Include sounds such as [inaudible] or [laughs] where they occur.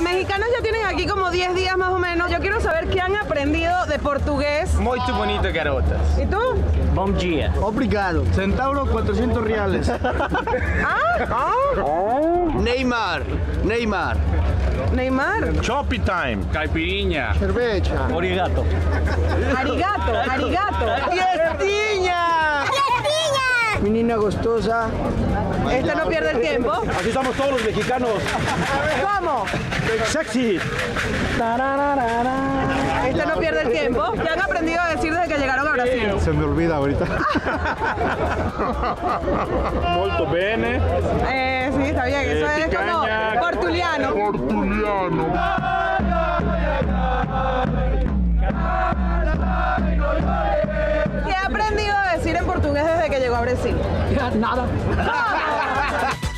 Los mexicanos ya tienen aquí como 10 días más o menos. Yo quiero saber qué han aprendido de portugués. Muito bonito, garotas. ¿Y tú? Bom dia. Obrigado. Centauro, 400 reales. [laughs] Ah, Neymar. Neymar. Neymar. Chop time. Caipirinha. Cerveja. Origato. Arigato, arigato. [laughs] ¡Fiestiña! Menina gostosa. Este no pierde el tiempo. Así estamos todos los mexicanos. ¿Cómo? Sexy. Este no pierde el tiempo. ¿Qué han aprendido a decir desde que llegaron a Brasil? Se me olvida ahorita. [laughs] Molto bene. Eh, sí, está bien. Eso es como picaña. portuliano. Portuliano. ¿Qué ha aprendido a decir en portugués desde que llegó a Brasil? Nada. [laughs]